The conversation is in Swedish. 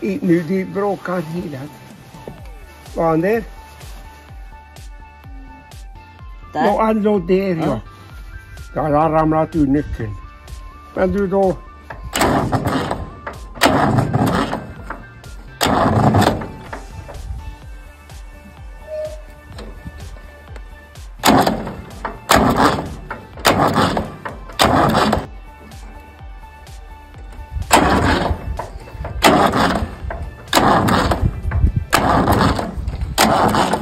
I, nu det bråkar tiden. Var han där? Där. Ja, han låg där ja. Ja. Han har ramlat ur nyckeln. Men du då, Ah, ah, ah.